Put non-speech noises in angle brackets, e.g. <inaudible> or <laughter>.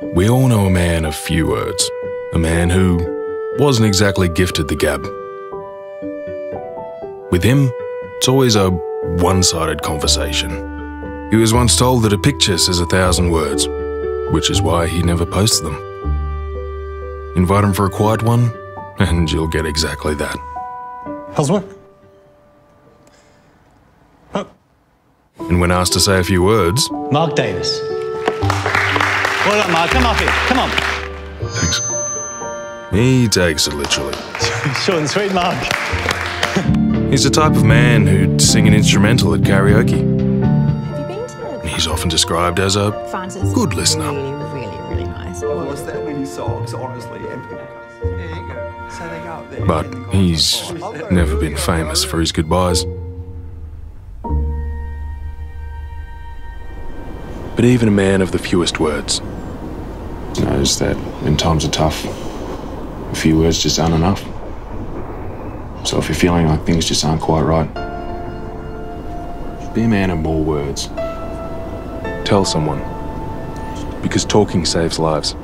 We all know a man of few words, a man who wasn't exactly gifted the gab. With him, it's always a one sided conversation. He was once told that a picture says a thousand words, which is why he never posts them. Invite him for a quiet one, <laughs> and you'll get exactly that. How's work? And when asked to say a few words, Mark Davis. Well done, Mark. Come up here. Come on. thanks, he takes it literally. <laughs> Short and sweet, Mark. He's the type of man who'd sing an instrumental at karaoke. Have you been to He's often described as a Francis? good listener. Really, really, really nice. Was that many songs, honestly? There you go. So they go up there. But he's never been famous for his goodbyes. But even a man of the fewest words knows that when times are tough, a few words just aren't enough. So if you're feeling like things just aren't quite right, be a man of more words. Tell someone, because talking saves lives.